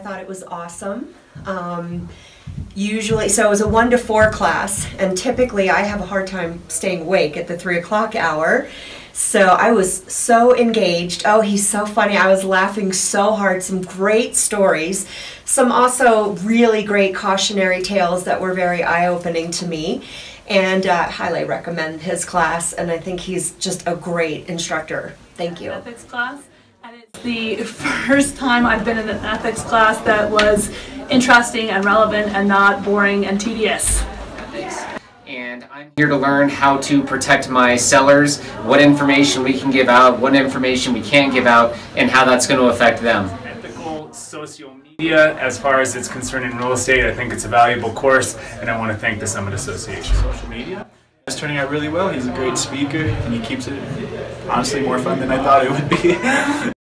thought it was awesome. Um, usually, so it was a one to four class, and typically I have a hard time staying awake at the three o'clock hour. So I was so engaged. Oh, he's so funny. I was laughing so hard. Some great stories. Some also really great cautionary tales that were very eye opening to me. And uh, highly recommend his class. And I think he's just a great instructor. Thank you. Ethics class. And it's the first time I've been in an ethics class that was interesting and relevant and not boring and tedious. And I'm here to learn how to protect my sellers, what information we can give out, what information we can't give out, and how that's going to affect them. Ethical social media, as far as it's concerned in real estate, I think it's a valuable course, and I want to thank the Summit Association. Social media. It's turning out really well. He's a great speaker, and he keeps it honestly more fun than I thought it would be.